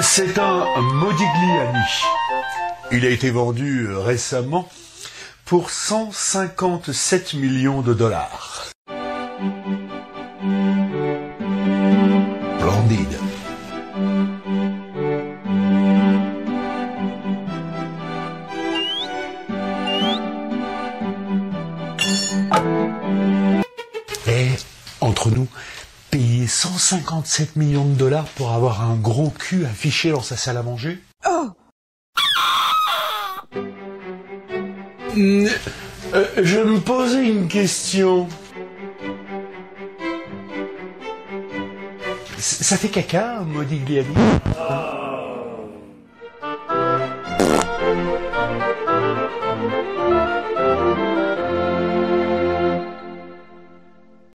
C'est un Modigliani. Il a été vendu récemment pour 157 millions de dollars. Et, entre nous, payer 157 millions de dollars pour avoir un gros cul affiché dans sa salle à manger Mm, euh, Je me posais une question. C- Ça fait caca, Modigliani